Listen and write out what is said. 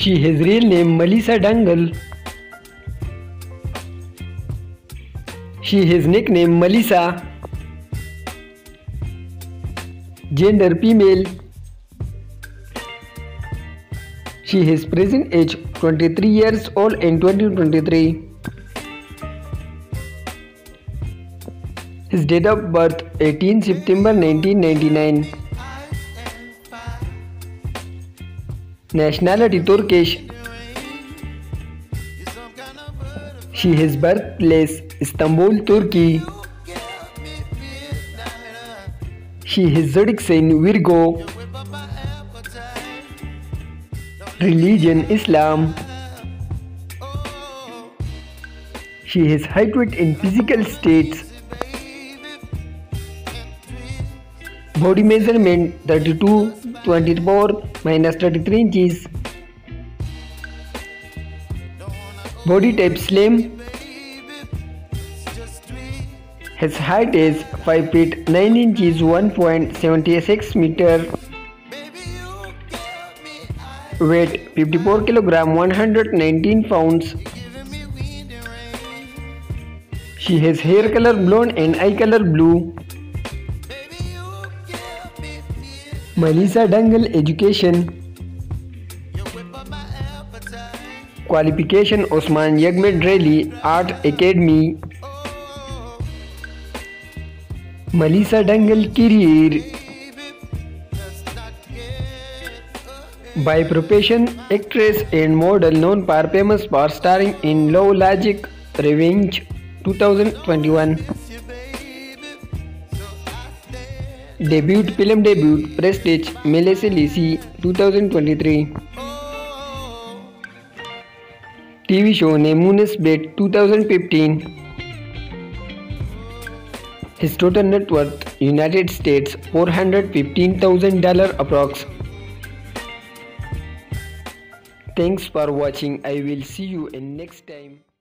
She has real name Melissa Dangle. She has nickname Melissa. Gender female. She his present age 23 years old in 2023. His date of birth 18 September 1999. Nationality Turkish. She his birthplace Istanbul, Turkey. She his zodiac sign Virgo. Religion Islam. She his height weight in physical states body measurement 32 24, minus 33 inches body type slim his height is 5 feet 9 inches 1.76 meter weight 54 kilogram 119 pounds she has hair color blonde and eye color blue Melissa Dangle education. Qualification Osman Yagmet Reli Art Academy. Melissa Dangle career. By profession, actress and model, known for famous for starring in Love Logic Revenge 2021. Debut film debut prestige मेले से लीसी 2023 TV show ने नेमूनस बेट 2015 his total net worth United States 415,000 dollar approx thanks for watching I will see you in next time